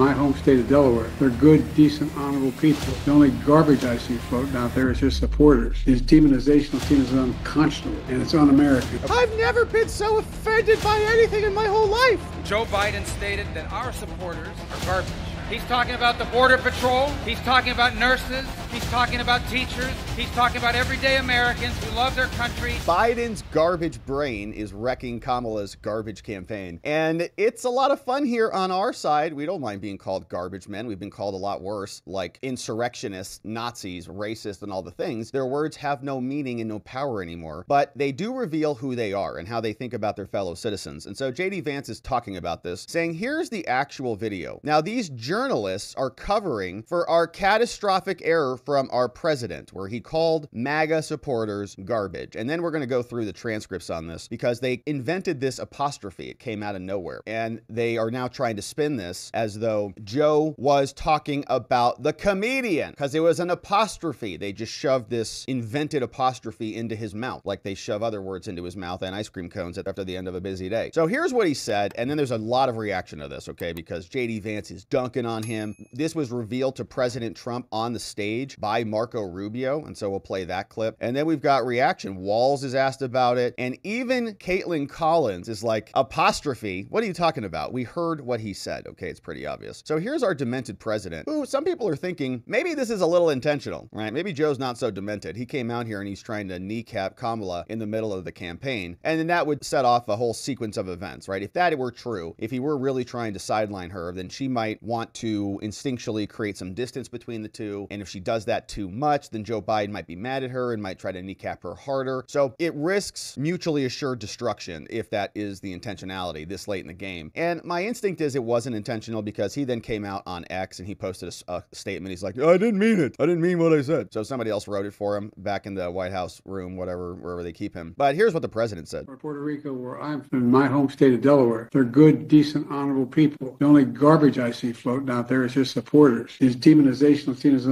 my home state of Delaware. They're good, decent, honorable people. The only garbage I see floating out there is his supporters. His demonization of seen as unconscionable, and it's un-American. I've never been so offended by anything in my whole life. Joe Biden stated that our supporters are garbage. He's talking about the Border Patrol. He's talking about nurses. He's talking about teachers. He's talking about everyday Americans who love their country. Biden's garbage brain is wrecking Kamala's garbage campaign. And it's a lot of fun here on our side. We don't mind being called garbage men. We've been called a lot worse, like insurrectionists, Nazis, racist, and all the things. Their words have no meaning and no power anymore. But they do reveal who they are and how they think about their fellow citizens. And so JD Vance is talking about this, saying, here's the actual video. Now, these journalists are covering for our catastrophic error from our president, where he called MAGA supporters garbage. And then we're going to go through the transcripts on this because they invented this apostrophe. It came out of nowhere. And they are now trying to spin this as though Joe was talking about the comedian because it was an apostrophe. They just shoved this invented apostrophe into his mouth, like they shove other words into his mouth and ice cream cones after the end of a busy day. So here's what he said. And then there's a lot of reaction to this, okay? Because JD Vance is dunking on him. This was revealed to President Trump on the stage by Marco Rubio. And so we'll play that clip. And then we've got reaction. Walz is asked about it. And even Kaitlan Collins is like, apostrophe. What are you talking about? We heard what he said. Okay, it's pretty obvious. So here's our demented president, who some people are thinking maybe this is a little intentional, right? Maybe Joe's not so demented. He came out here and he's trying to kneecap Kamala in the middle of the campaign. And then that would set off a whole sequence of events, right? If that were true, if he were really trying to sideline her, then she might want to instinctually create some distance between the two. And if she does that too much, then Joe Biden might be mad at her and might try to kneecap her harder. So it risks mutually assured destruction if that is the intentionality this late in the game. And my instinct is it wasn't intentional because he then came out on X and he posted a, a statement. He's like, I didn't mean it. I didn't mean what I said. So somebody else wrote it for him back in the White House room, whatever, wherever they keep him. But here's what the president said. Puerto Rico, where I'm from, my home state of Delaware, they're good, decent, honorable people. The only garbage I see floating out there is his supporters. His demonization of seen as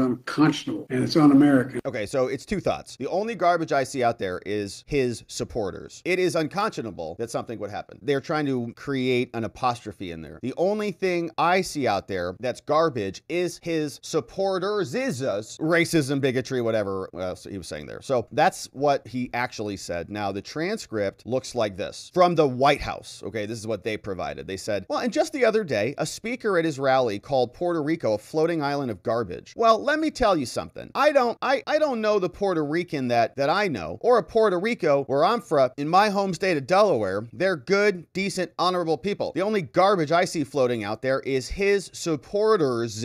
and it's un-American. Okay, so it's two thoughts. The only garbage I see out there is his supporters. It is unconscionable that something would happen. They're trying to create an apostrophe in there. The only thing I see out there that's garbage is his supporters, is us racism, bigotry, whatever else he was saying there. So that's what he actually said. Now, the transcript looks like this from the White House. Okay, this is what they provided. They said, well, and just the other day, a speaker at his rally called Puerto Rico a floating island of garbage. Well, let me tell you something. I don't I, I don't know the Puerto Rican that that I know or a Puerto Rico where I'm from in my home state of Delaware. They're good, decent, honorable people. The only garbage I see floating out there is his supporters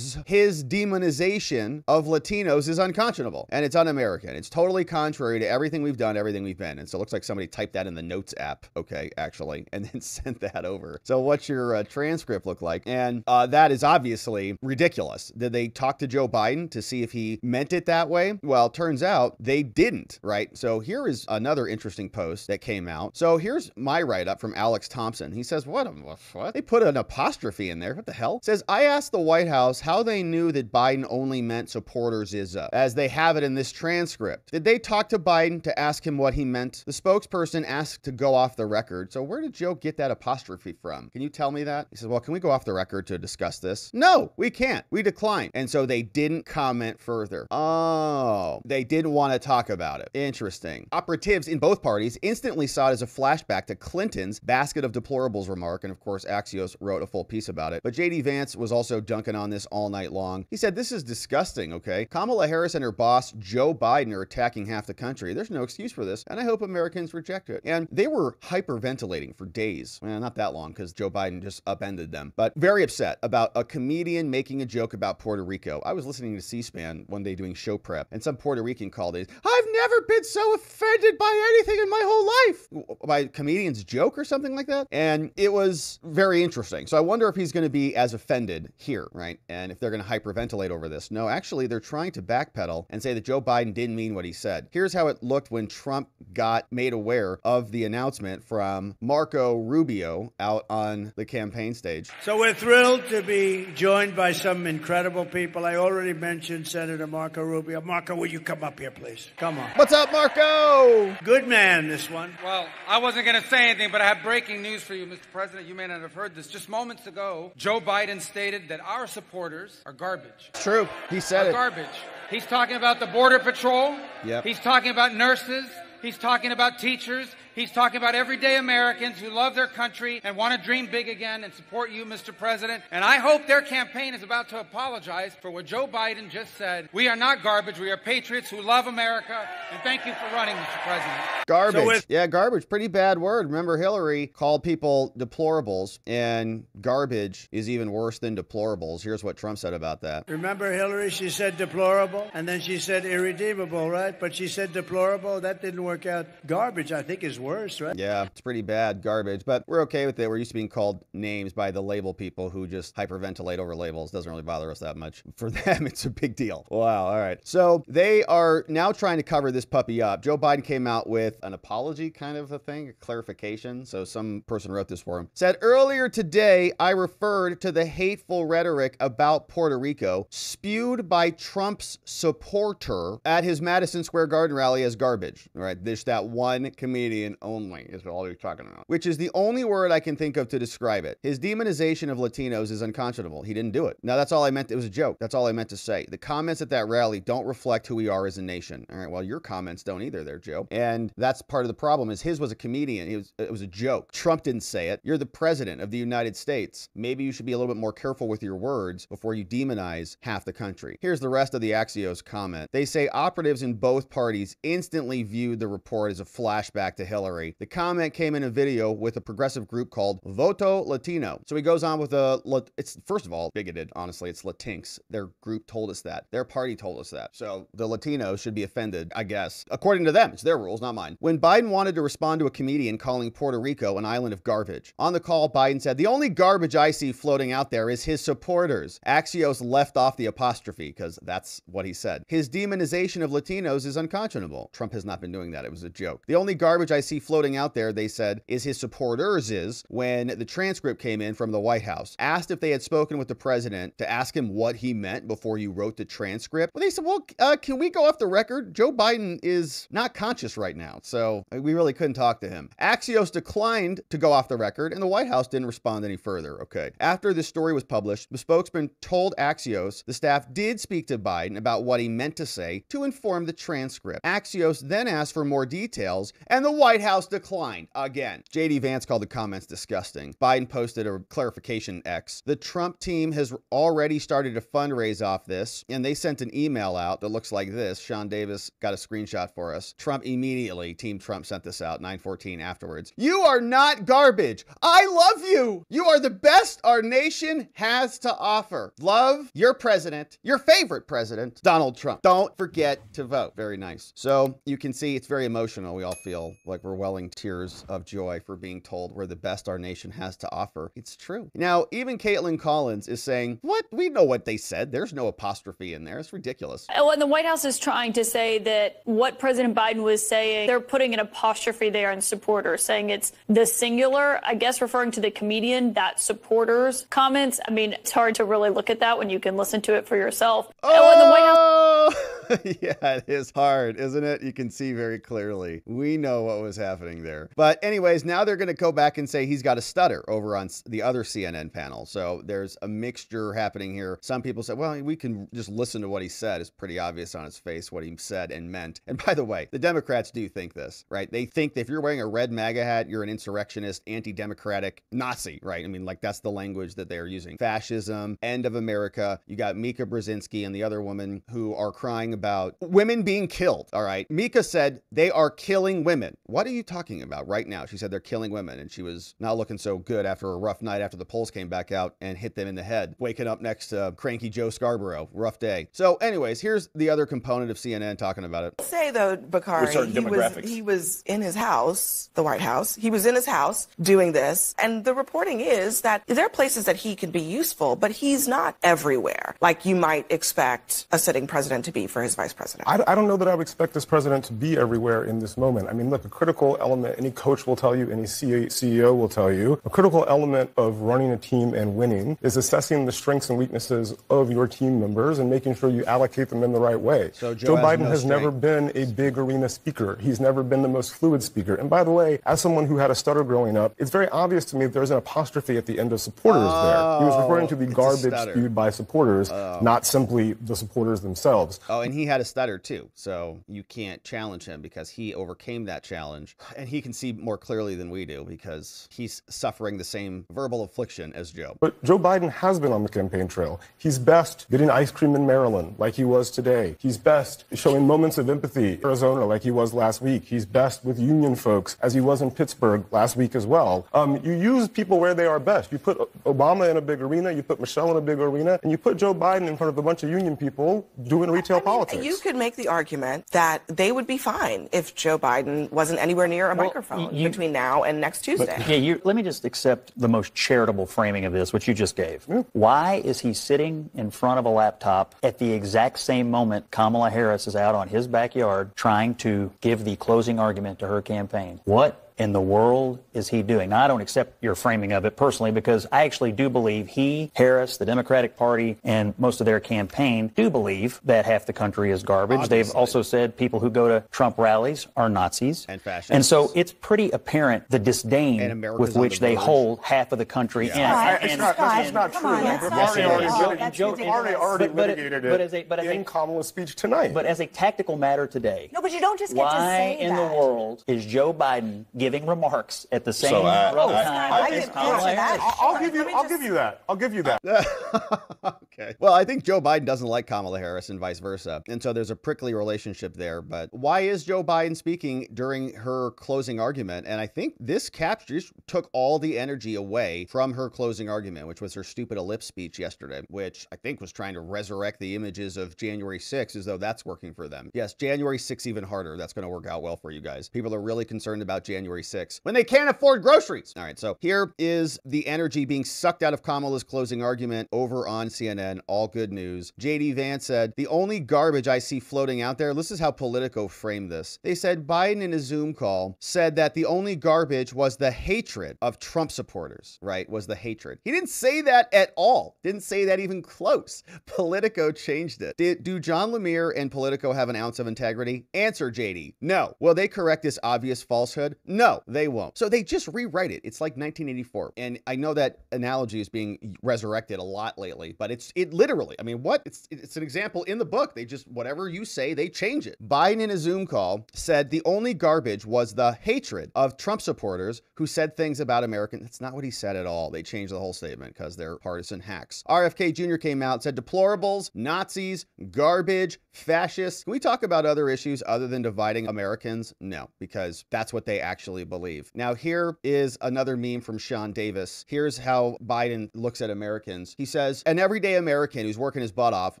his demonization of Latinos is unconscionable and it's un-American. It's totally contrary to everything we've done, everything we've been. And so it looks like somebody typed that in the notes app, okay, actually, and then sent that over. So what's your uh, transcript look like? And uh, that is obviously ridiculous. Did they talk to Joe Biden to see if he meant it that way? Well, turns out they didn't, right? So here is another interesting post that came out. So here's my write-up from Alex Thompson. He says, what, what? They put an apostrophe in there. What the hell? says, I asked the White House how they knew that Biden only meant supporters is uh, as they have it in this transcript. Did they talk to Biden to ask him what he meant? The spokesperson asked to go off the record. So where did Joe get that apostrophe from? Can you tell me that? He says, well, can we go off the record to discuss this? No, we can't. We declined. And so they didn't comment further. Oh, they didn't want to talk about it. Interesting. Operatives in both parties instantly saw it as a flashback to Clinton's basket of deplorables remark. And of course, Axios wrote a full piece about it. But JD Vance was also dunking on this all night long. He said, This is disgusting, okay? Kamala Harris and her boss, Joe Biden, are attacking half the country. There's no excuse for this. And I hope Americans reject it. And they were hyperventilating for days. Well, not that long because Joe Biden just upended them, but very upset about a comedian making a joke about Puerto Rico. I was listening to C SPAN one day doing show prep, and some Puerto Rican called it, I've never been so offended by anything in my whole life. By comedian's joke or something like that. And it was very interesting. So I wonder if he's going to be as offended here, right? And if they're going to hyperventilate over this. No, actually, they're trying to backpedal and say that Joe Biden didn't mean what he said. Here's how it looked when Trump got made aware of the announcement from Marco Rubio out on the campaign stage. So we're thrilled to be joined by some incredible people. I already mentioned Senator Marco Rubio. Marco, will you come up here, please? Come on. What's up, Marco? Good man, this one. Well, I wasn't going to say anything, but I have breaking news for you, Mr. President. You may not have heard this. Just moments ago, Joe Biden stated that our supporters are garbage. True. He said Are it. garbage. He's talking about the Border Patrol. Yep. He's talking about nurses. He's talking about teachers. He's talking about everyday Americans who love their country and want to dream big again and support you, Mr. President. And I hope their campaign is about to apologize for what Joe Biden just said. We are not garbage. We are patriots who love America. And thank you for running, Mr. President. Garbage. So with- yeah, garbage. Pretty bad word. Remember, Hillary called people deplorables, and garbage is even worse than deplorables. Here's what Trump said about that. Remember Hillary? She said deplorable, and then she said irredeemable, right? But she said deplorable. That didn't work out. Garbage, I think, is worse, right? Yeah, it's pretty bad garbage, but we're okay with it. We're used to being called names by the label people who just hyperventilate over labels. Doesn't really bother us that much. For them, it's a big deal. Wow. All right. So they are now trying to cover this puppy up. Joe Biden came out with an apology kind of a thing, a clarification. So some person wrote this for him. Said earlier today, I referred to the hateful rhetoric about Puerto Rico spewed by Trump's supporter at his Madison Square Garden rally as garbage. All right. There's that one comedian only is all he's talking about, which is the only word I can think of to describe it. His demonization of Latinos is unconscionable. He didn't do it. Now, that's all I meant. It was a joke. That's all I meant to say. The comments at that rally don't reflect who we are as a nation. All right. Well, your comments don't either there, Joe. And that's part of the problem is his was a comedian. It was, it was a joke. Trump didn't say it. You're the president of the United States. Maybe you should be a little bit more careful with your words before you demonize half the country. Here's the rest of the Axios comment. They say operatives in both parties instantly viewed the report as a flashback to Hillary. The comment came in a video with a progressive group called Voto Latino. So he goes on with a, it's first of all bigoted, honestly. It's Latinx. Their group told us that. Their party told us that. So the Latinos should be offended, I guess. According to them, it's their rules, not mine. When Biden wanted to respond to a comedian calling Puerto Rico an island of garbage, on the call, Biden said, The only garbage I see floating out there is his supporters. Axios left off the apostrophe because that's what he said. His demonization of Latinos is unconscionable. Trump has not been doing that. It was a joke. The only garbage I see floating out there, they said, is his supporters is when the transcript came in from the White House. Asked if they had spoken with the president to ask him what he meant before you wrote the transcript. Well, they said, well, uh, can we go off the record? Joe Biden is not conscious right now, so we really couldn't talk to him. Axios declined to go off the record, and the White House didn't respond any further. Okay. After this story was published, the spokesman told Axios the staff did speak to Biden about what he meant to say to inform the transcript. Axios then asked for more details, and the White House declined again. JD Vance called the comments disgusting. Biden posted a clarification X. The Trump team has already started to fundraise off this, and they sent an email out that looks like this. Sean Davis got a screenshot for us. Trump immediately, Team Trump sent this out 914 afterwards. You are not garbage. I love you. You are the best our nation has to offer. Love your president, your favorite president, Donald Trump. Don't forget to vote. Very nice. So you can see it's very emotional. We all feel like we're welling tears of joy for being told we're the best our nation has to offer. It's true. Now, even Kaitlan Collins is saying, What? We know what they said. There's no apostrophe in there. It's ridiculous. Oh, and the White House is trying to say that what President Biden was saying, they're putting an apostrophe there in supporters, saying it's the singular, I guess referring to the comedian, that supporters comments. I mean, it's hard to really look at that when you can listen to it for yourself. Oh, and the White House. Oh! Yeah, it is hard, isn't it? You can see very clearly. We know what was happening there. But, anyways, now they're going to go back and say he's got a stutter over on the other CNN panel. So there's a mixture happening here. Some people say, well, we can just listen to what he said. It's pretty obvious on his face what he said and meant. And by the way, the Democrats do think this, right? They think that if you're wearing a red MAGA hat, you're an insurrectionist, anti democratic Nazi, right? I mean, like that's the language that they are using. Fascism, end of America. You got Mika Brzezinski and the other woman who are crying about women being killed, all right? Mika said they are killing women. What are you talking about right now? She said they're killing women, and she was not looking so good after a rough night after the polls came back out and hit them in the head, waking up next to cranky Joe Scarborough. Rough day. So, anyways, here's the other component of CNN talking about it. say though, Bakari, he was he was in his house, the White House. He was in his house doing this, and the reporting is that there are places that he can be useful, but he's not everywhere, like you might expect a sitting president to be for his his vice president? I, I, don't know that I would expect this president to be everywhere in this moment. I mean, look, a critical element, any coach will tell you, any CEO will tell you, a critical element of running a team and winning is assessing the strengths and weaknesses of your team members and making sure you allocate them in the right way. So Joe, Joe has Biden no has never been a big arena speaker. He's never been the most fluid speaker. And by the way, as someone who had a stutter growing up, it's very obvious to me that there's an apostrophe at the end of supporters oh, there. He was referring to the Oh, garbage spewed by supporters, oh. not simply the supporters themselves. Oh, and he had a stutter too. So you can't challenge him because he overcame that challenge. And he can see more clearly than we do because he's suffering the same verbal affliction as Joe. But Joe Biden has been on the campaign trail. He's best getting ice cream in Maryland like he was today. He's best showing moments of empathy in Arizona like he was last week. He's best with union folks as he was in Pittsburgh last week as well. Um, you use people where they are best. You put Obama in a big arena, you put Michelle in a big arena, and you put Joe Biden in front of a bunch of union people doing retail I mean, politics. You could make the argument that they would be fine if Joe Biden wasn't anywhere near a well, microphone you, between now and next Tuesday. But, yeah, you, let me just accept the most charitable framing of this, which you just gave. Yeah. Why is he sitting in front of a laptop at the exact same moment Kamala Harris is out on his backyard trying to give the closing argument to her campaign? What in the world is he doing? Now, I don't accept your framing of it personally because I actually do believe he, Harris, the Democratic Party, and most of their campaign do believe that half the country is garbage. Obviously. They've also said people who go to Trump rallies are Nazis. And fascists. And so it's pretty apparent the disdain with which the they verge. hold half of the country in. It's And- not, that's and- not true. on, that's We've not already, true. already, Yes, litigated- that's we've already, already But- but- litigated but it as a- but as a- in Kamala's speech tonight. But as a tactical matter today, No, but you don't just get to why say in that. the world is Joe Biden giving remarks at the same So, uh, row I- time I as can Kamala answer that. Harris? I'll give you. I'll just- give you that. I'll give you that. okay. Well, I think Joe Biden doesn't like Kamala Harris and vice versa. And so there's a prickly relationship there. But why is Joe Biden speaking during her closing argument? And I think this capture took all the energy away from her closing argument, which was her stupid ellipse speech yesterday, which I think was trying to resurrect the images of January 6 as though that's working for them. Yes, January 6 even harder. That's going to work out well for you guys. People are really concerned about January 6th when they can't afford groceries. All right, so here is the energy being sucked out of Kamala's closing argument over on CNN. All good news. JD Vance said, The only garbage I see floating out there, this is how Politico framed this. They said Biden in a Zoom call said that the only garbage was the hatred of Trump supporters, right? Was the hatred. He didn't say that at all. Didn't say that even close. Politico changed it. Did, do John Lemire and Politico have an ounce of integrity? Answer, JD. No. Will they correct this obvious falsehood? No, they won't. So they just rewrite it. It's like 1984. And I know that analogy is being resurrected a lot lately, but it's it literally, I mean, what? It's it's an example in the book. They just whatever you say, they change it. Biden in a Zoom call said the only garbage was the hatred of Trump supporters who said things about Americans. That's not what he said at all. They changed the whole statement because they're partisan hacks. RFK Jr. came out said deplorables, Nazis, garbage, fascists. Can we talk about other issues other than dividing Americans? No, because that's what they actually believe. Now, here is another meme from Sean Davis. Here's how Biden looks at Americans. He says, An everyday American who's working his butt off,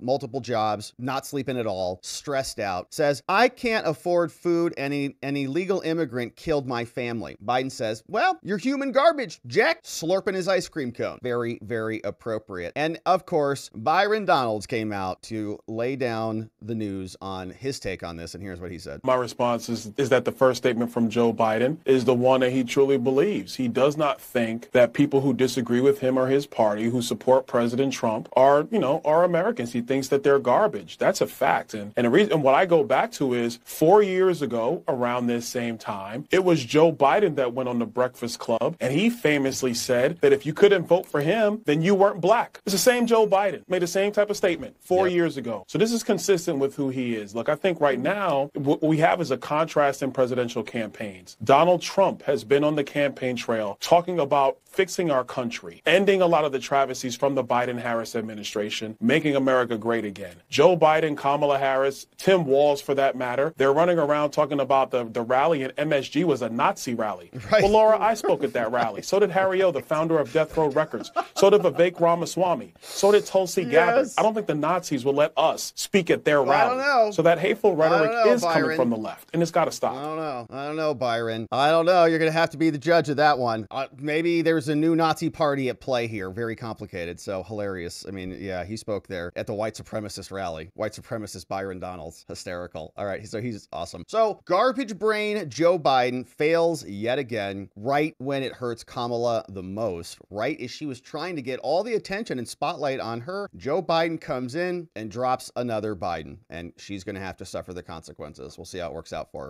multiple jobs, not sleeping at all, stressed out, says, I can't afford food and an illegal immigrant killed my family. Biden says, Well, you're human garbage, Jack, slurping his ice cream cone. Very, very appropriate. And of course, Byron Donalds came out to lay down the news on his take on this. And here's what he said. My response is, is that the first statement from Joe Biden is the one that he truly believes. He does not think that people who disagree with him or his party, who support President Trump, are, you know, are Americans. He thinks that they're garbage. That's a fact. And, and the reason, and what I go back to is four years ago, around this same time, it was Joe Biden that went on the Breakfast Club, and he famously said that if you couldn't vote for him, then you weren't black. It's the same Joe Biden made the same type of statement four Yep. years ago. So this is consistent with who he is. Look, I think right now what we have is a contrast in presidential campaigns. Donald Trump has been on the campaign trail talking about fixing our country, ending a lot of the travesties from the Biden Harris administration, making America great again. Joe Biden, Kamala Harris, Tim Walz for that matter, they're running around talking about the, the rally in MSG was a Nazi rally. Right. Well, Laura, I spoke at that rally. So did Harry O, the founder of Death Row Records. So did Vivek Ramaswamy. So did Tulsi Gabbard. I don't think the Nazis will let us speak at their Well, rally. don't know. So that hateful rhetoric know, is coming from the left, and it's got to stop. I don't know. I don't know, Byron. I don't know. You're going to have to be the judge of that one. Uh, maybe there's a new Nazi party at play here. Very complicated. So hilarious. I mean, yeah, he spoke there at the white supremacist rally. White supremacist Byron Donalds. Hysterical. All right. So he's awesome. So garbage brain Joe Biden fails yet again right when it hurts Kamala the most, right as she was trying to get all the attention and spotlight on her. Joe Biden comes in and drops another Biden, and she's going to have to suffer the consequences. We'll see how it works out for her.